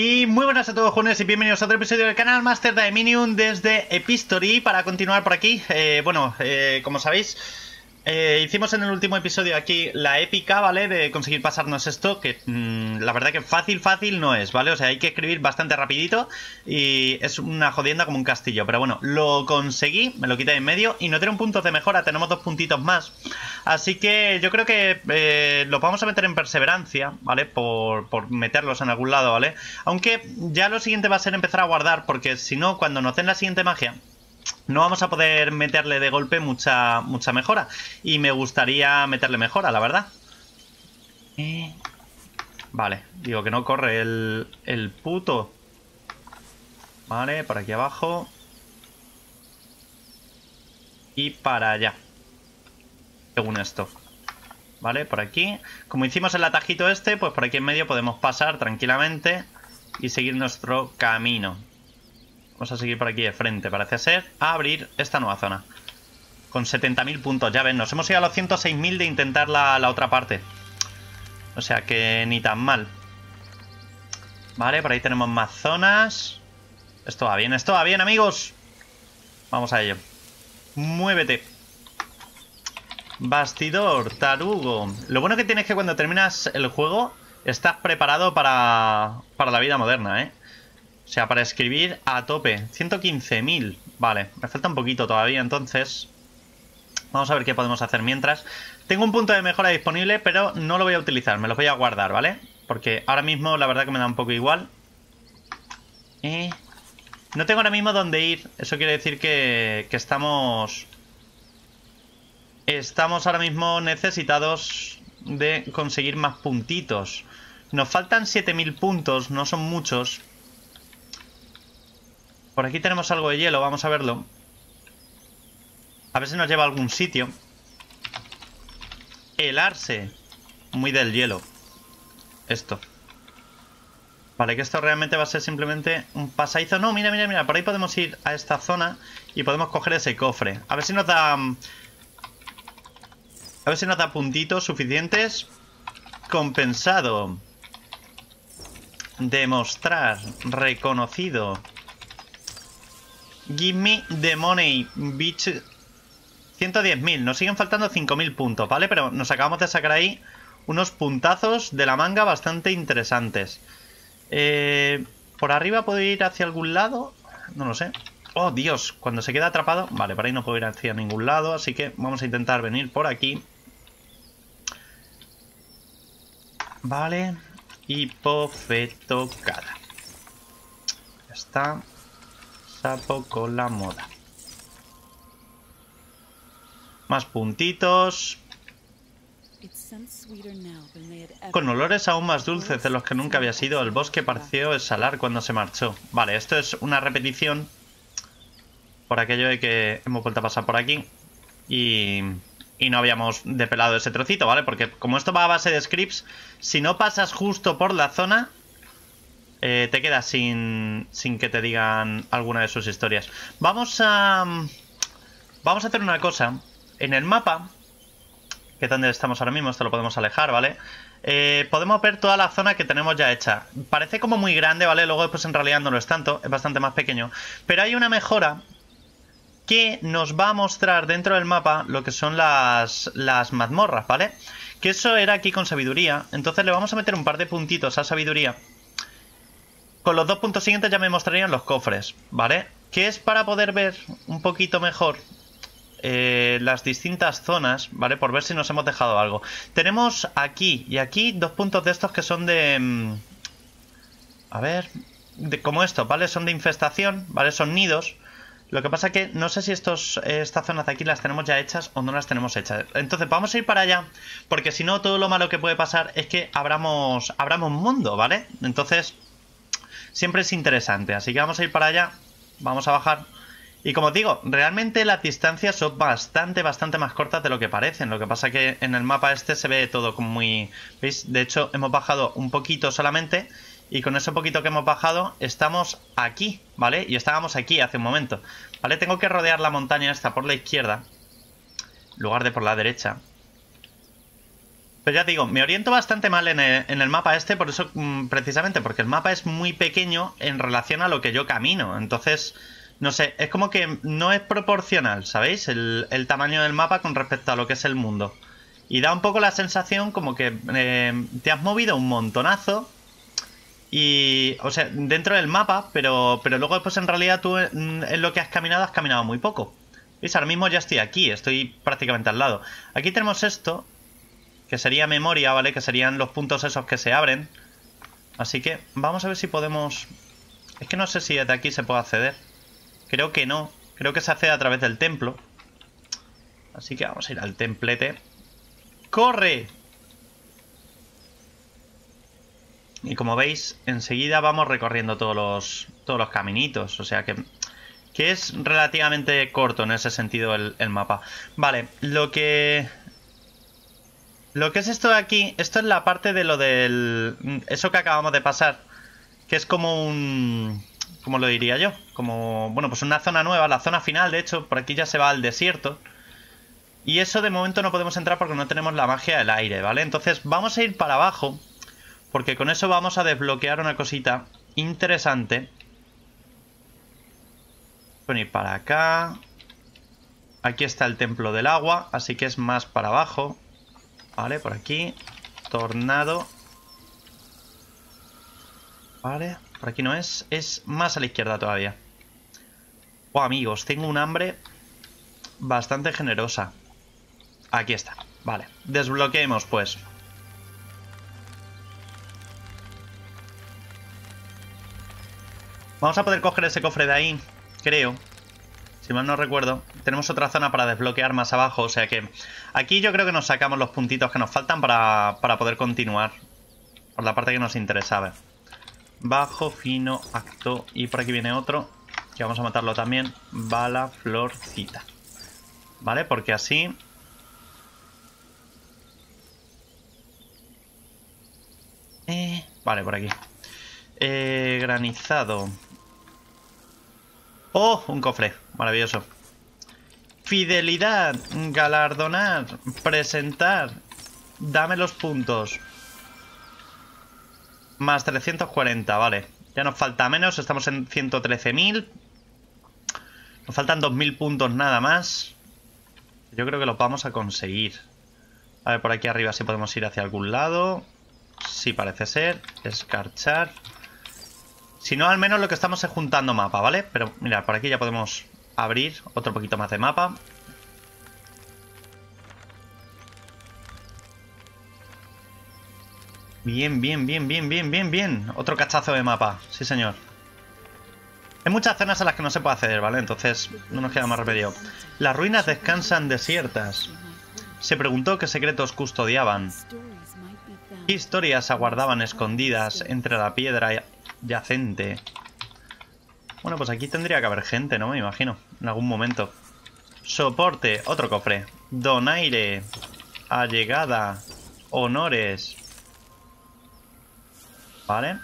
Y muy buenas a todos jóvenes y bienvenidos a otro episodio del canal Master Dominion desde Epistory. Para continuar por aquí, eh, bueno, eh, como sabéis eh, hicimos en el último episodio aquí la épica, ¿vale? De conseguir pasarnos esto, que mmm, la verdad que fácil, fácil no es, ¿vale? O sea, hay que escribir bastante rapidito y es una jodienda como un castillo. Pero bueno, lo conseguí, me lo quité en medio y no tiene un punto de mejora, tenemos dos puntitos más. Así que yo creo que eh, los vamos a meter en perseverancia, ¿vale? Por, por meterlos en algún lado, ¿vale? Aunque ya lo siguiente va a ser empezar a guardar, porque si no, cuando nos den la siguiente magia no vamos a poder meterle de golpe mucha, mucha mejora. Y me gustaría meterle mejora, la verdad. Eh, vale, digo que no corre el, el puto. Vale, por aquí abajo. Y para allá. Según esto. Vale, por aquí. Como hicimos el atajito este, pues por aquí en medio podemos pasar tranquilamente y seguir nuestro camino. Vamos a seguir por aquí de frente, parece ser, a abrir esta nueva zona. Con 70.000 puntos, ya ven, nos hemos ido a los 106.000 de intentar la, la, otra parte. O sea que ni tan mal. Vale, por ahí tenemos más zonas. Esto va bien, esto va bien, amigos. Vamos a ello. Muévete. Bastidor, tarugo. Lo bueno que tienes es que cuando terminas el juego, estás preparado para, para la vida moderna, ¿eh? O sea, para escribir a tope. 115.000. Vale, me falta un poquito todavía, entonces... Vamos a ver qué podemos hacer mientras. Tengo un punto de mejora disponible, pero no lo voy a utilizar. Me lo voy a guardar, ¿vale? Porque ahora mismo la verdad que me da un poco igual. Eh... No tengo ahora mismo dónde ir. Eso quiere decir que, que estamos... Estamos ahora mismo necesitados de conseguir más puntitos. Nos faltan 7.000 puntos, no son muchos. Por aquí tenemos algo de hielo, vamos a verlo. A ver si nos lleva a algún sitio. El arce. Muy del hielo. Esto. Vale, que esto realmente va a ser simplemente un pasadizo. No, mira, mira, mira. Por ahí podemos ir a esta zona y podemos coger ese cofre. A ver si nos da... A ver si nos da puntitos suficientes. Compensado. Demostrar. Reconocido. Give me the money, bitch. 110.000. Nos siguen faltando 5.000 puntos, ¿vale? Pero nos acabamos de sacar ahí unos puntazos de la manga bastante interesantes. Eh, ¿Por arriba puedo ir hacia algún lado? No lo sé. Oh, Dios, cuando se queda atrapado... Vale, por ahí no puedo ir hacia ningún lado, así que vamos a intentar venir por aquí. Vale. Hipofetocada. Ya está sapo con la moda. Más puntitos. Con olores aún más dulces de los que nunca había sido, el bosque pareció exhalar cuando se marchó. Vale, esto es una repetición por aquello de que hemos vuelto a pasar por aquí y, y no habíamos depelado ese trocito, ¿vale? Porque como esto va a base de scripts, si no pasas justo por la zona, eh, te quedas sin, sin que te digan alguna de sus historias. Vamos a... Vamos a hacer una cosa. En el mapa, que es donde estamos ahora mismo, esto lo podemos alejar, ¿vale? Eh, podemos ver toda la zona que tenemos ya hecha. Parece como muy grande, ¿vale? Luego después en realidad no lo es tanto, es bastante más pequeño. Pero hay una mejora que nos va a mostrar dentro del mapa lo que son las, las mazmorras, ¿vale? Que eso era aquí con sabiduría. Entonces le vamos a meter un par de puntitos a sabiduría con los dos puntos siguientes ya me mostrarían los cofres, ¿vale? Que es para poder ver un poquito mejor eh, las distintas zonas, ¿vale? Por ver si nos hemos dejado algo. Tenemos aquí y aquí dos puntos de estos que son de... Mm, a ver... Como esto, ¿vale? Son de infestación, ¿vale? Son nidos. Lo que pasa que no sé si estos, estas zonas de aquí las tenemos ya hechas o no las tenemos hechas. Entonces vamos a ir para allá, porque si no todo lo malo que puede pasar es que abramos, abramos mundo, ¿vale? Entonces siempre es interesante. Así que vamos a ir para allá, vamos a bajar. Y como os digo, realmente las distancias son bastante, bastante más cortas de lo que parecen. Lo que pasa que en el mapa este se ve todo como muy... ¿Veis? De hecho, hemos bajado un poquito solamente. Y con ese poquito que hemos bajado, estamos aquí, ¿vale? Y estábamos aquí hace un momento. ¿Vale? Tengo que rodear la montaña esta por la izquierda. En lugar de por la derecha. Pero ya te digo, me oriento bastante mal en el, mapa este, por eso, mm, precisamente, porque el mapa es muy pequeño en relación a lo que yo camino. Entonces, no sé, es como que no es proporcional, ¿sabéis? El, tamaño del mapa con respecto a lo que es el mundo. Y da un poco la sensación como que eh, te has movido un montonazo. Y, o sea, dentro del mapa, pero, pero luego después en realidad tú mm, en lo que has caminado has caminado muy poco. ¿Veis? Ahora mismo ya estoy aquí, estoy prácticamente al lado. Aquí tenemos esto, que sería memoria, ¿vale? Que serían los puntos esos que se abren. Así que vamos a ver si podemos... Es que no sé si desde aquí se puede acceder. Creo que no. Creo que se accede a través del templo. Así que vamos a ir al templete. ¡Corre! Y como veis, enseguida vamos recorriendo todos los, todos los caminitos. O sea que que es relativamente corto en ese sentido el, mapa. Vale, lo que... Lo que es esto de aquí, esto es la parte de lo del... Eso que acabamos de pasar, que es como un... ¿Cómo lo diría yo? Como, bueno, pues una zona nueva, la zona final, de hecho, por aquí ya se va al desierto. Y eso de momento no podemos entrar porque no tenemos la magia del aire, ¿vale? Entonces vamos a ir para abajo, porque con eso vamos a desbloquear una cosita interesante venir para acá. Aquí está el templo del agua, así que es más para abajo. Vale, por aquí. Tornado. Vale, por aquí no es. Es más a la izquierda todavía. Oh, amigos, tengo un hambre bastante generosa. Aquí está. Vale, desbloqueemos pues. Vamos a poder coger ese cofre de ahí creo, si mal no recuerdo, tenemos otra zona para desbloquear más abajo, o sea que aquí yo creo que nos sacamos los puntitos que nos faltan para, poder continuar por la parte que nos interesaba. Bajo, fino, acto y por aquí viene otro, que vamos a matarlo también, bala, florcita. ¿Vale? Porque así... Eh, vale, por aquí. Eh, granizado. ¡Oh! Un cofre. Maravilloso. Fidelidad. Galardonar. Presentar. Dame los puntos. Más 340, vale. Ya nos falta menos, estamos en 113.000. Nos faltan 2.000 puntos nada más. Yo creo que lo vamos a conseguir. A ver, por aquí arriba si podemos ir hacia algún lado. Sí, parece ser. Escarchar. Si no, al menos lo que estamos es juntando mapa, ¿vale? Pero mira, por aquí ya podemos abrir otro poquito más de mapa. Bien, bien, bien, bien, bien, bien, bien. Otro cachazo de mapa, sí señor. Hay muchas zonas a las que no se puede acceder, ¿vale? Entonces no nos queda más remedio. Las ruinas descansan desiertas. Se preguntó qué secretos custodiaban. ¿Qué historias aguardaban escondidas entre la piedra yacente. Bueno, pues aquí tendría que haber gente, ¿no? Me imagino, en algún momento. Soporte, otro cofre. Donaire, allegada, honores. Vale.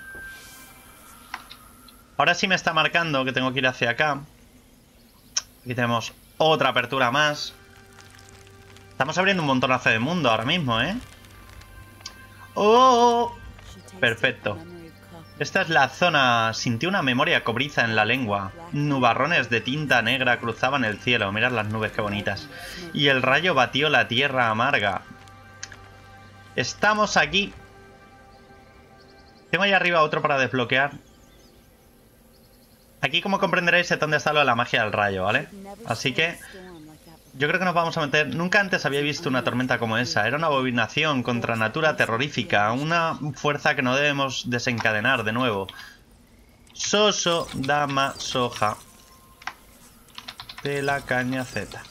Ahora sí me está marcando que tengo que ir hacia acá. Aquí tenemos otra apertura más. Estamos abriendo un montonazo de mundo ahora mismo, ¿eh? ¡Oh! Perfecto. Esta es la zona. Sintió una memoria cobriza en la lengua. Nubarrones de tinta negra cruzaban el cielo. Mirad las nubes, qué bonitas. Y el rayo batió la tierra amarga. Estamos aquí. Tengo ahí arriba otro para desbloquear. Aquí, como comprenderéis, es donde está lo de la magia del rayo, ¿vale? Así que yo creo que nos vamos a meter... Nunca antes había visto una tormenta como esa. Era una abominación contra natura terrorífica. Una fuerza que no debemos desencadenar de nuevo. Soso, dama, soja. De la caña Z.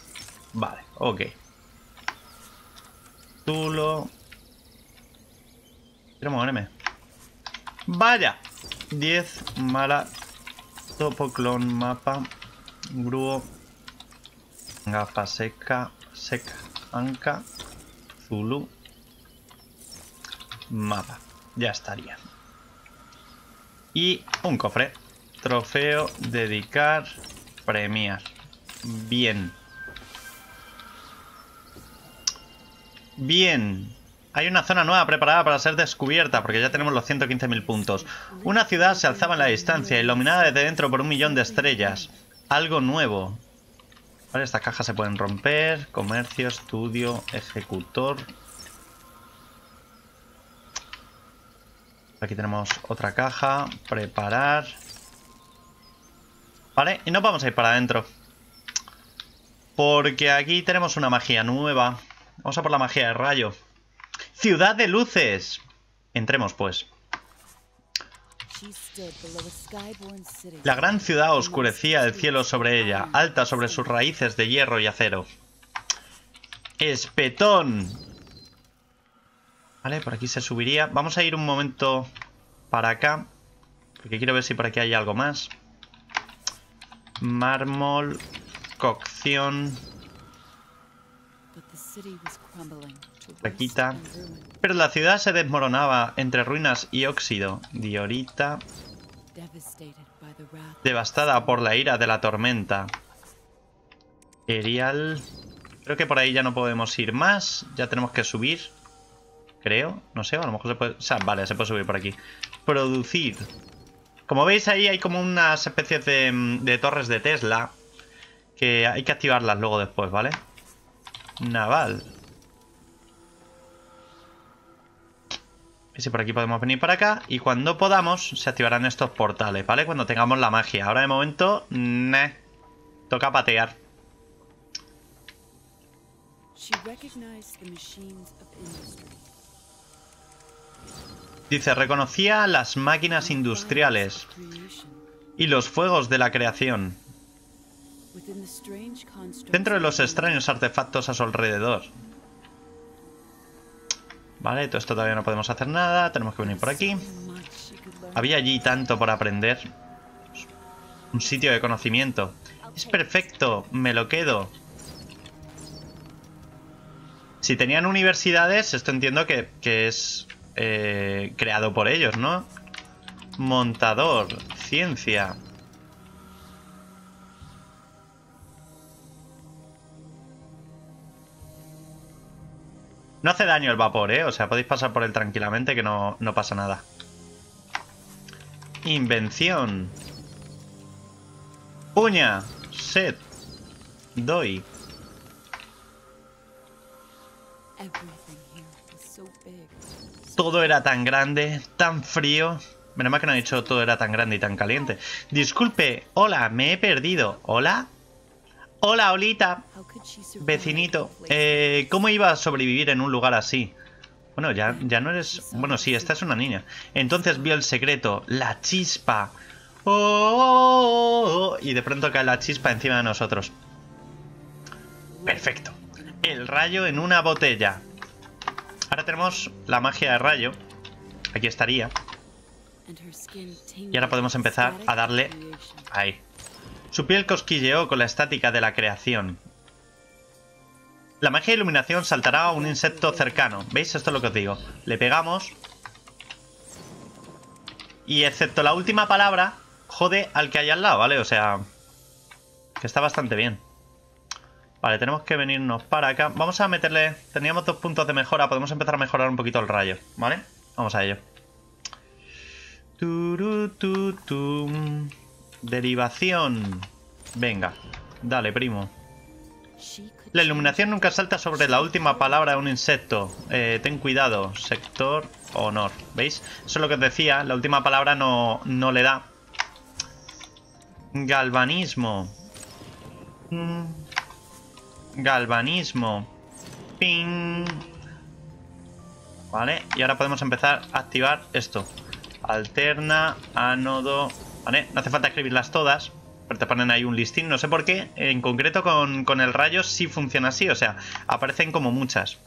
Vale, ok. Tulo. Quiero moverme. Vaya. 10, mala. Topo, clon, mapa. Gruo. Gafa seca, seca, anca, Zulu, mapa. Ya estaría. Y un cofre. Trofeo, dedicar, premiar. Bien. Bien. Hay una zona nueva preparada para ser descubierta, porque ya tenemos los 115.000 puntos. Una ciudad se alzaba en la distancia, iluminada desde dentro por un millón de estrellas. Algo nuevo. Estas cajas se pueden romper. Comercio, estudio, ejecutor. Aquí tenemos otra caja. Preparar. Vale, y nos vamos a ir para adentro. Porque aquí tenemos una magia nueva. Vamos a por la magia de rayo. ¡Ciudad de luces! Entremos, pues. La gran ciudad oscurecía el cielo sobre ella, alta sobre sus raíces de hierro y acero. ¡Espetón! Vale, por aquí se subiría. Vamos a ir un momento para acá. Porque quiero ver si por aquí hay algo más. Mármol, cocción... Plaquita. Pero la ciudad se desmoronaba entre ruinas y óxido. Diorita. Devastada por la ira de la tormenta. Erial. Creo que por ahí ya no podemos ir más. Ya tenemos que subir. Creo. No sé, a lo mejor se puede... O sea, vale, se puede subir por aquí. Producir. Como veis ahí hay como unas especies de, de torres de Tesla. Que hay que activarlas luego después, ¿vale? Naval. Y si por aquí podemos venir para acá. Y cuando podamos, se activarán estos portales, ¿vale? Cuando tengamos la magia. Ahora de momento, ne. Toca patear. Dice, reconocía las máquinas industriales y los fuegos de la creación. Dentro de los extraños artefactos a su alrededor. Vale, todo esto todavía no podemos hacer nada. Tenemos que venir por aquí. Había allí tanto por aprender. Un sitio de conocimiento. Es perfecto, me lo quedo. Si tenían universidades, esto entiendo que, es eh, creado por ellos, ¿no? Montador, ciencia. No hace daño el vapor, ¿eh? O sea, podéis pasar por él tranquilamente que no, no pasa nada. Invención. Puña. Set. Doy. Todo era tan grande, tan frío. Menos mal que no ha dicho todo era tan grande y tan caliente. Disculpe, hola, me he perdido. ¿Hola? Hola, Olita. Vecinito. Eh, ¿Cómo iba a sobrevivir en un lugar así? Bueno, ya, ya no eres... Bueno, sí, esta es una niña. Entonces vio el secreto. La chispa. Oh, oh, oh, y de pronto cae la chispa encima de nosotros. Perfecto. El rayo en una botella. Ahora tenemos la magia de rayo. Aquí estaría. Y ahora podemos empezar a darle... Ahí. Su piel cosquilleó con la estática de la creación. La magia de iluminación saltará a un insecto cercano. ¿Veis? Esto es lo que os digo. Le pegamos. Y excepto la última palabra, jode al que hay al lado, ¿vale? O sea, que está bastante bien. Vale, tenemos que venirnos para acá. Vamos a meterle... Teníamos dos puntos de mejora. Podemos empezar a mejorar un poquito el rayo, ¿vale? Vamos a ello. Derivación. Venga, dale, primo. La iluminación nunca salta sobre la última palabra de un insecto. Eh, ten cuidado. Sector, honor. ¿Veis? Eso es lo que os decía. La última palabra no, no le da. Galvanismo. Mm. Galvanismo. Ping. Vale, y ahora podemos empezar a activar esto. Alterna, ánodo, ¿Vale? No hace falta escribirlas todas, pero te ponen ahí un listín. No sé por qué, en concreto con, el rayo sí funciona así, o sea, aparecen como muchas.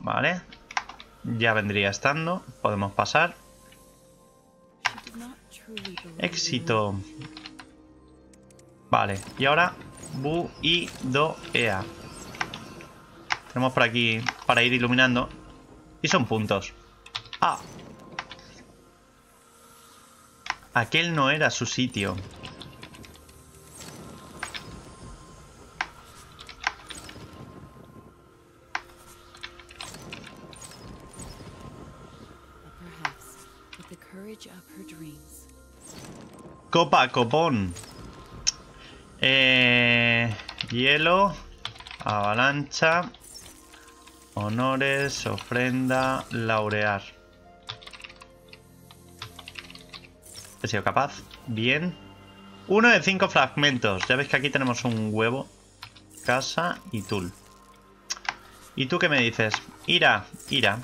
Vale. Ya vendría estando. Podemos pasar. Éxito. Vale. Y ahora... Bu, I, Do, Ea. Tenemos por aquí para ir iluminando. Y son puntos. Ah. Aquel no era su sitio. Copa, copón. Eh, hielo, avalancha, honores, ofrenda, laurear. He sido capaz. Bien. Uno de cinco fragmentos. Ya veis que aquí tenemos un huevo. Casa y tul. ¿Y tú qué me dices? Ira, ira.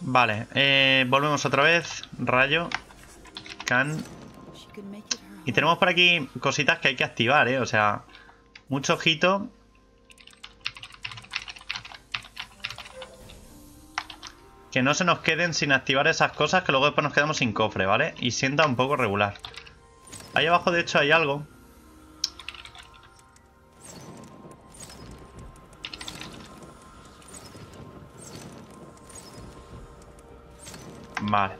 Vale, eh, volvemos otra vez. Rayo. Can. Y tenemos por aquí cositas que hay que activar, ¿eh? O sea, mucho ojito. Que no se nos queden sin activar esas cosas que luego después nos quedamos sin cofre, ¿vale? Y sienta un poco regular. Ahí abajo, de hecho, hay algo. Vale.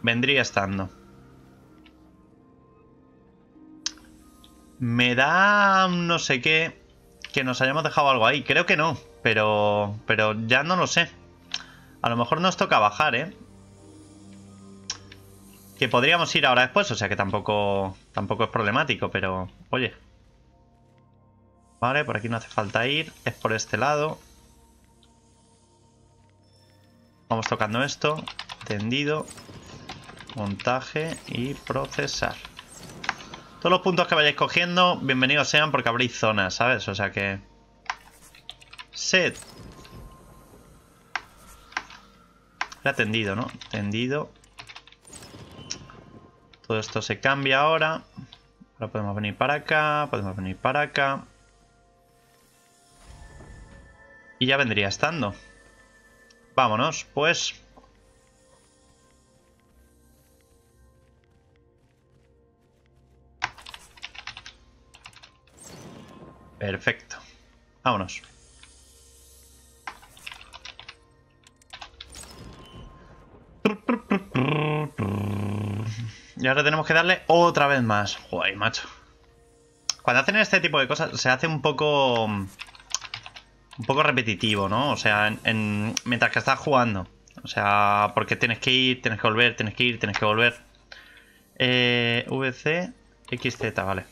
Vendría estando. Me da no sé qué que nos hayamos dejado algo ahí. Creo que no, pero, pero ya no lo sé. A lo mejor nos toca bajar, ¿eh? Que podríamos ir ahora después, o sea que tampoco, tampoco es problemático, pero... Oye. Vale, por aquí no hace falta ir. Es por este lado. Vamos tocando esto. Tendido. Montaje y procesar. Todos los puntos que vayáis cogiendo, bienvenidos sean porque habréis zonas, ¿sabes? O sea que... Set. Era tendido, ¿no? Tendido. Todo esto se cambia ahora. Ahora podemos venir para acá, podemos venir para acá. Y ya vendría estando. Vámonos, pues. Perfecto. Vámonos. Y ahora tenemos que darle otra vez más. Joder, macho. Cuando hacen este tipo de cosas se hace un poco... Un poco repetitivo, ¿no? O sea, en, mientras que estás jugando. O sea, porque tienes que ir, tienes que volver, tienes que ir, tienes que volver. Eh, VC, XZ, vale.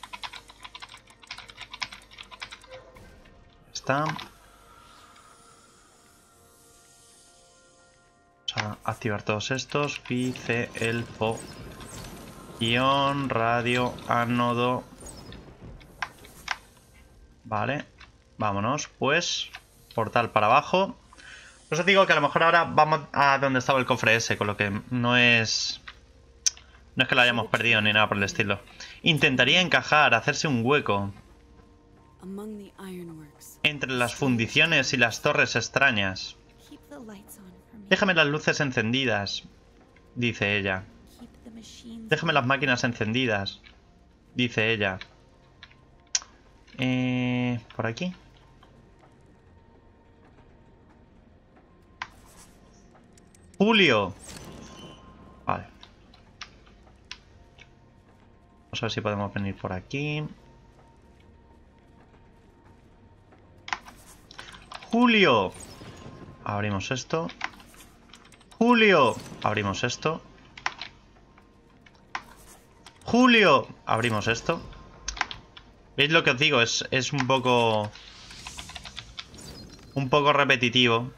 Está. Vamos a activar todos estos. Phi, C, elfo, Ion, radio, ánodo. Vale. Vámonos, pues. Portal para abajo. Por eso digo que a lo mejor ahora vamos a donde estaba el cofre ese, con lo que no es... No es que lo hayamos perdido ni nada por el estilo. Intentaría encajar, hacerse un hueco. Entre las fundiciones y las torres extrañas. Déjame las luces encendidas, dice ella. Déjame las máquinas encendidas, dice ella. Eh, ¿Por aquí? Julio. Vale. Vamos a ver si podemos venir por aquí. Julio. Abrimos esto. Julio. Abrimos esto. Julio. Abrimos esto. ¿Veis lo que os digo? Es, es un poco... Un poco repetitivo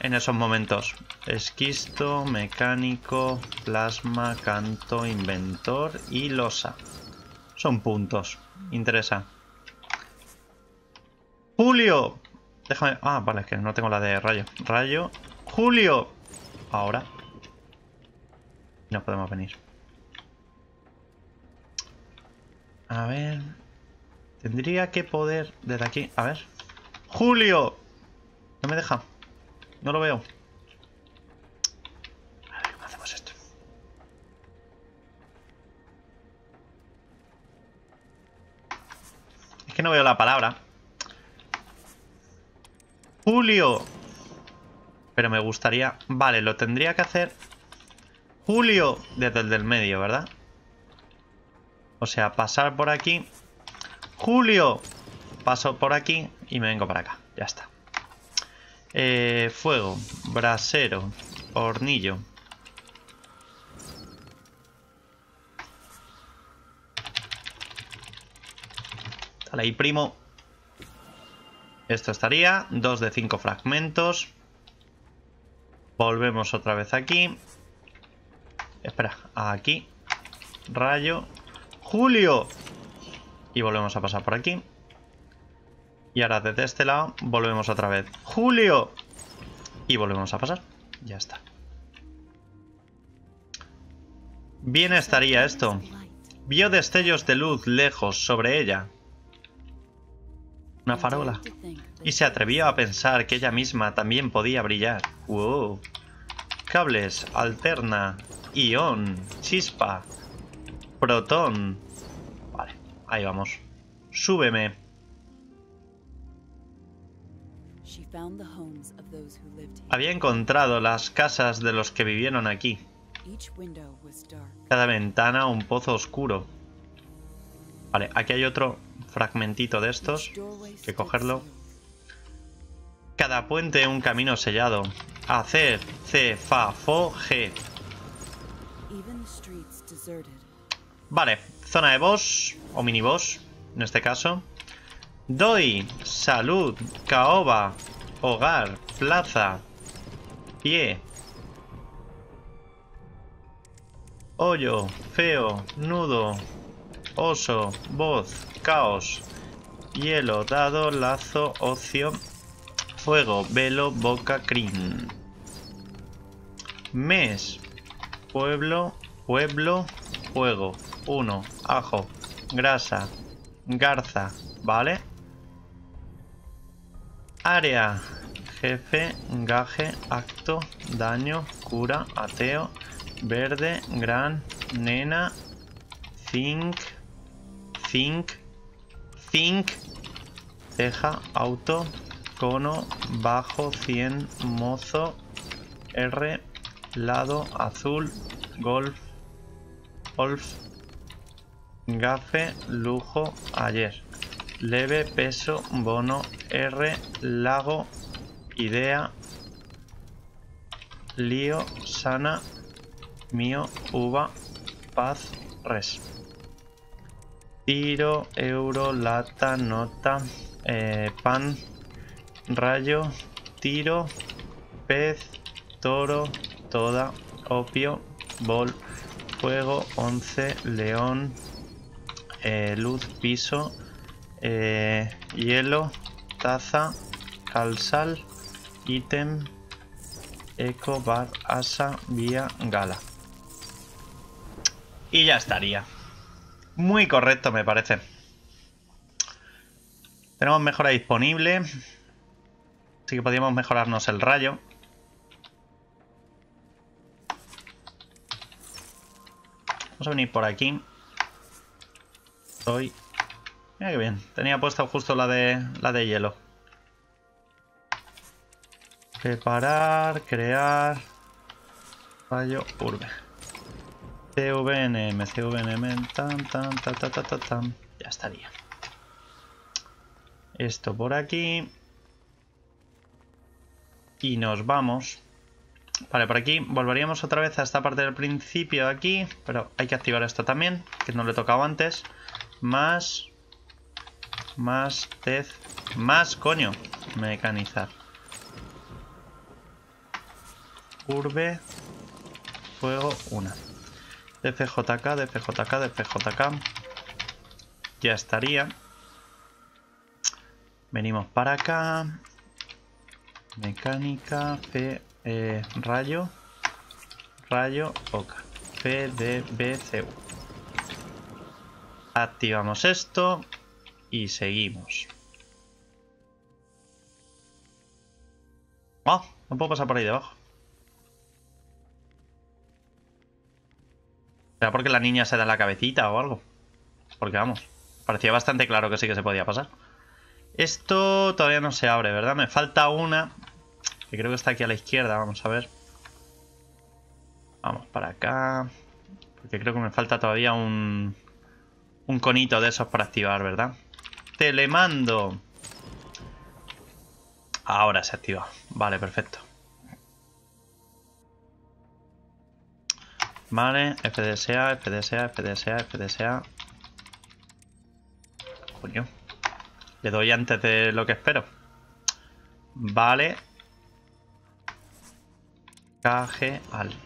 en esos momentos. Esquisto, mecánico, plasma, canto, inventor y losa. Son puntos. Interesa. Julio. Déjame... Ah, vale, es que no tengo la de rayo. Rayo. Julio. Ahora. No podemos venir. A ver... Tendría que poder desde aquí... A ver. ¡Julio! No me deja. No lo veo. A ver, ¿cómo hacemos esto? Es que no veo la palabra. ¡Julio! Pero me gustaría... Vale, lo tendría que hacer... ¡Julio! Desde el del medio, ¿verdad? O sea, pasar por aquí... ¡Julio! Paso por aquí y me vengo para acá. Ya está. Eh, fuego, brasero, hornillo. Dale ahí, primo. Esto estaría. Dos de cinco fragmentos. Volvemos otra vez aquí. Espera, aquí. Rayo. ¡Julio! Y volvemos a pasar por aquí. Y ahora desde este lado volvemos otra vez. ¡Julio! Y volvemos a pasar. Ya está. Bien estaría esto. Vio destellos de luz lejos sobre ella. Una farola. Y se atrevió a pensar que ella misma también podía brillar. ¡Wow! Cables, alterna, ión, chispa, protón. Vale, ahí vamos. Súbeme. Había encontrado las casas de los que vivieron aquí. Cada ventana un pozo oscuro. Vale, aquí hay otro fragmentito de estos. Que cogerlo. Cada puente un camino sellado. C, C, Fa, Fo, G. Vale, zona de boss, o mini boss, en este caso. Doi, salud, caoba, hogar, plaza, pie. Hoyo, feo, nudo, oso, voz, caos, hielo, dado, lazo, ocio, fuego, velo, boca, crin. Mes, pueblo, pueblo, fuego, uno, ajo, grasa, garza, ¿vale? Área, jefe, gaje, acto, daño, cura, ateo, verde, gran, nena, think, think, think, ceja, auto, cono, bajo, 100, mozo, R, lado, azul, golf, golf, gafe, lujo, ayer, leve, peso, bono, R, lago, idea, lío, sana, mío, uva, paz, res. Tiro, euro, lata, nota, eh, pan, rayo, tiro, pez, toro, toda, opio, bol, fuego, once, león, eh, luz, piso, eh, hielo, taza, calzal, ítem, eco, bar, asa, vía, gala. Y ya estaría. Muy correcto me parece. Tenemos mejora disponible. Así que podríamos mejorarnos el rayo. Vamos a venir por aquí. Hoy. Mira qué bien. Tenía puesta justo la de la de hielo. Preparar, crear. Rayo, urbe. CVNM, CVNM, tan, tan, tan, tan, tan, tan, Ya estaría. Esto por aquí. Y nos vamos. Vale, por aquí volveríamos otra vez a esta parte del principio de aquí. Pero hay que activar esto también, que no le he tocado antes. Más... Más tez... Más, coño. Mecanizar. Urbe. Fuego, una. DFJK, DFJK, DFJK. Ya estaría. Venimos para acá. Mecánica, P, eh, rayo, rayo, OK. PDBCU. Activamos esto y seguimos. Oh, no puedo pasar por ahí debajo. ¿Será porque la niña se da la cabecita o algo? Porque vamos, parecía bastante claro que sí que se podía pasar. Esto todavía no se abre, ¿verdad? Me falta una, que creo que está aquí a la izquierda, vamos a ver. Vamos para acá. Porque creo que me falta todavía un, un conito de esos para activar, ¿verdad? Telemando. Ahora se activa. Vale, perfecto. Vale, FDSA, FDSA, FDSA, FDSA. Coño. Le doy antes de lo que espero. Vale. Al.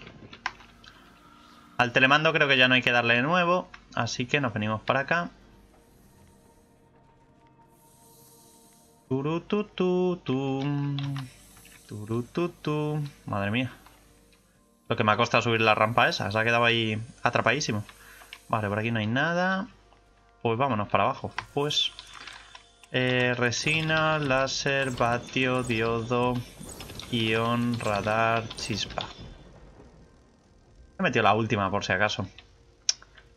Telemando creo que ya no hay que darle de nuevo. Así que nos venimos para acá. Madre mía. Lo que me ha costado subir la rampa esa. Se ha quedado ahí atrapadísimo. Vale, por aquí no hay nada. Pues vámonos para abajo. Pues... Eh, resina, láser, vatio, diodo, ion, radar, chispa. He metido la última por si acaso.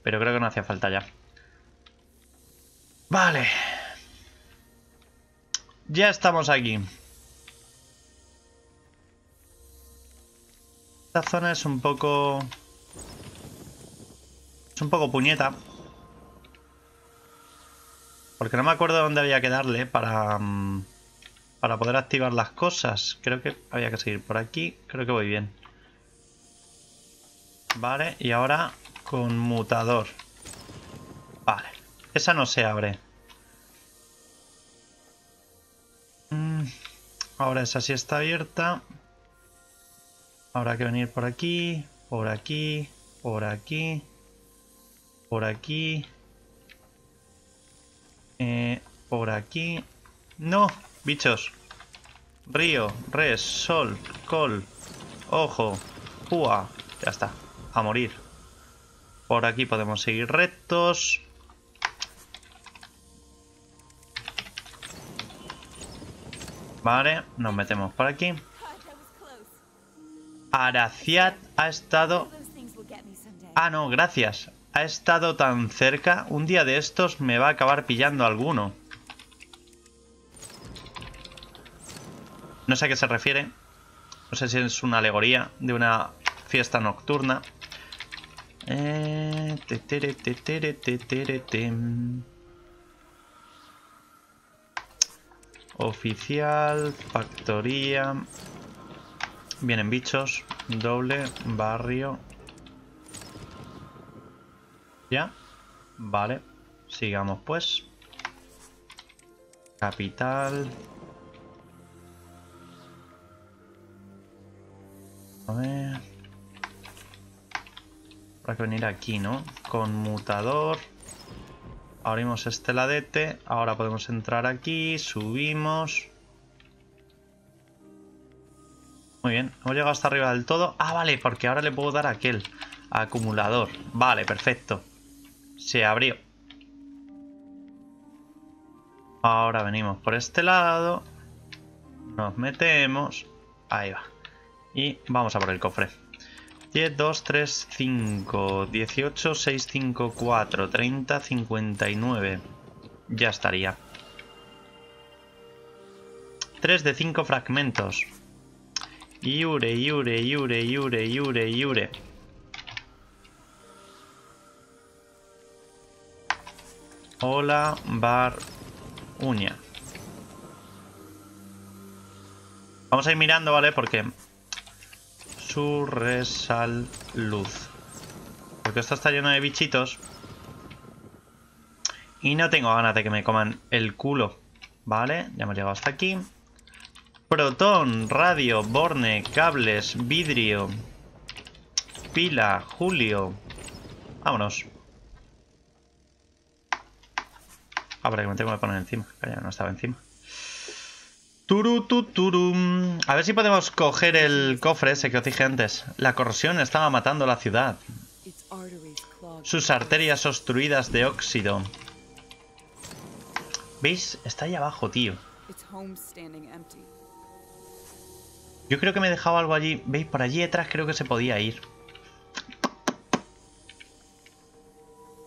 Pero creo que no hacía falta ya. Vale. Ya estamos aquí. Esta zona es un poco... Es un poco puñeta. Porque no me acuerdo dónde había que darle para... Para poder activar las cosas. Creo que había que seguir por aquí. Creo que voy bien. Vale, y ahora conmutador. Vale. Esa no se abre. Mm, ahora esa sí está abierta. Hay que venir por aquí, por aquí, por aquí, por aquí, eh, por aquí. No, bichos. Río, res, sol, col, ojo, púa. Ya está, a morir. Por aquí podemos seguir rectos. Vale, nos metemos por aquí. Araciat ha estado... Ah, no, gracias. Ha estado tan cerca. Un día de estos me va a acabar pillando alguno. No sé a qué se refiere. No sé si es una alegoría de una fiesta nocturna. Oficial, factoría. Vienen bichos. Doble, barrio. ¿Ya? Vale. Sigamos pues. Capital. A ver. Habrá que venir aquí, ¿no? Conmutador. Abrimos este ladete. Ahora podemos entrar aquí. Subimos. Muy bien. Hemos llegado hasta arriba del todo. Ah, vale, porque ahora le puedo dar aquel. Acumulador. Vale, perfecto. Se abrió. Ahora venimos por este lado. Nos metemos. Ahí va. Y vamos a por el cofre. 10, 2, 3, 5, 18, 6, 5, 4, 30, 59. Ya estaría. 3 de 5 fragmentos. Iure, iure, iure, iure, iure, iure. Hola, bar, uña. Vamos a ir mirando, ¿vale? Porque su resal luz. Porque esto está lleno de bichitos. Y no tengo ganas de que me coman el culo. Vale, ya hemos llegado hasta aquí. Protón, radio, borne, cables, vidrio. Pila, Julio. Vámonos. Ah, que me tengo que poner encima. ya no estaba encima. Turututurum. A ver si podemos coger el cofre ese que os dije antes. La corrosión estaba matando la ciudad. Sus arterias obstruidas de óxido. ¿Veis? Está ahí abajo, tío. Yo creo que me he dejado algo allí. ¿Veis? Por allí detrás creo que se podía ir.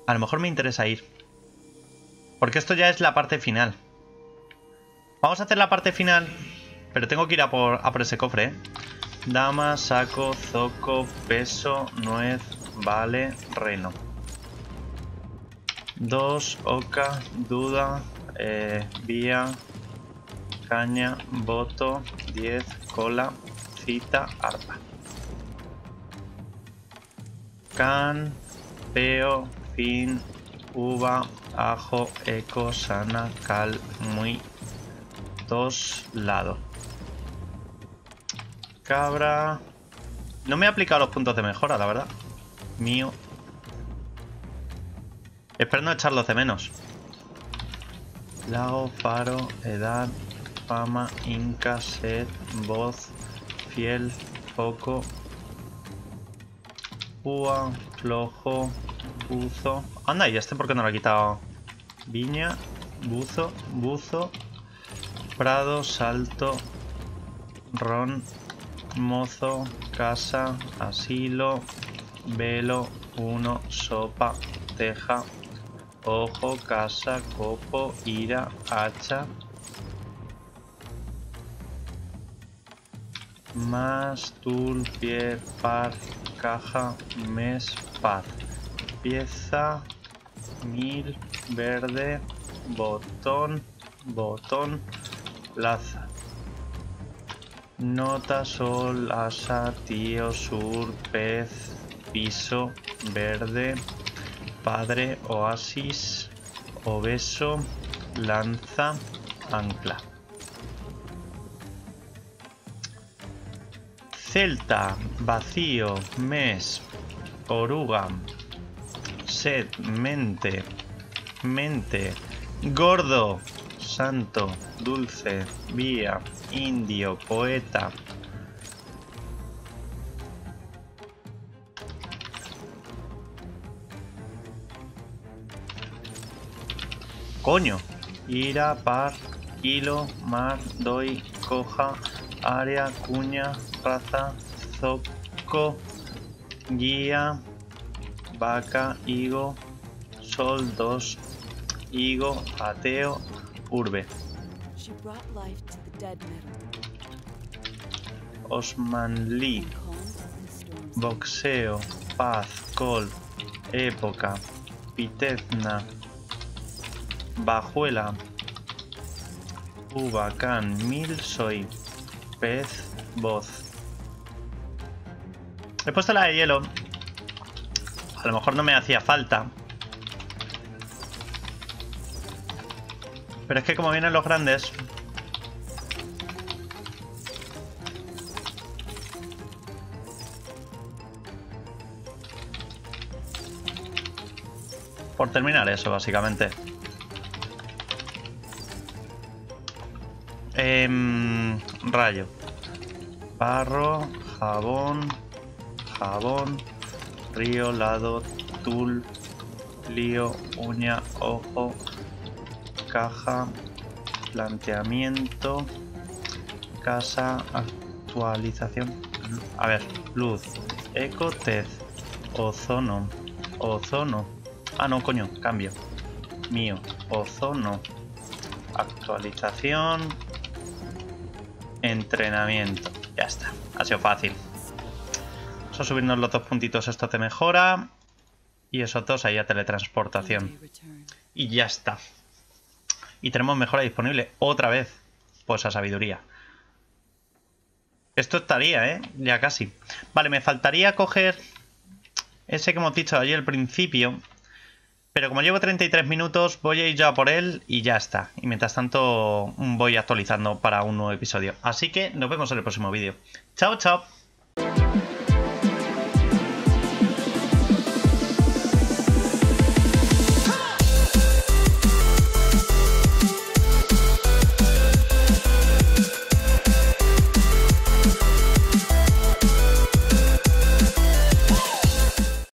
A lo mejor me interesa ir. Porque esto ya es la parte final. Vamos a hacer la parte final, pero tengo que ir a por, ese cofre, ¿eh? Dama, saco, zoco, peso, nuez, vale, reno. Dos, oca, duda, eh, vía, caña, voto, diez, cola, cita, arpa. Can, peo, fin, uva, ajo, eco, sana, cal, muy, dos, lado. Cabra... No me he aplicado los puntos de mejora, la verdad. Mío. Espero no echarlos de menos. Lago, faro, edad, fama, inca, sed, voz, fiel, foco, púa, flojo, buzo. Anda, ¿y este por qué no lo ha quitado? Viña, buzo, buzo, prado, salto, ron, mozo, casa, asilo, velo, uno, sopa, teja, ojo, casa, copo, ira, hacha. Más, tul, pie, par, caja, mes, paz. Pieza, mil, verde, botón, botón, laza. Nota, sol, asa, tío, sur, pez, piso, verde, padre, oasis, obeso, lanza, ancla. Celta, vacío, mes, oruga, sed, mente, mente, gordo, santo, dulce, vía, indio, poeta. Coño. Ira, par, kilo, mar, doy, coja, área, cuña, raza, zoco, guía, vaca, higo, sol, dos, higo, ateo, urbe. And storms. boxeo, paz, col, época, pitezna, bajuela, huracán, mil, soy, pez, voz. He puesto la de hielo. A lo mejor no me hacía falta. Pero es que como vienen los grandes... Por terminar eso, básicamente. Em, rayo. Barro, jabón, jabón, río, lado, tul, lío, uña, ojo, caja, planteamiento, casa, actualización. A ver, luz, eco, tez, ozono, ozono. Ah, no, coño, cambio. Mío, ozono, actualización, entrenamiento. Ya está, ha sido fácil. Vamos a subirnos los dos puntitos estos de mejora. Y esos dos ahí a teletransportación. Y ya está. Y tenemos mejora disponible otra vez. Pues a sabiduría. Esto estaría, ¿eh? Ya casi. Vale, me faltaría coger ese que hemos dicho ayer al principio. Pero como llevo 33 minutos, voy a ir ya por él y ya está. Y mientras tanto voy actualizando para un nuevo episodio. Así que nos vemos en el próximo vídeo. Chao, chao.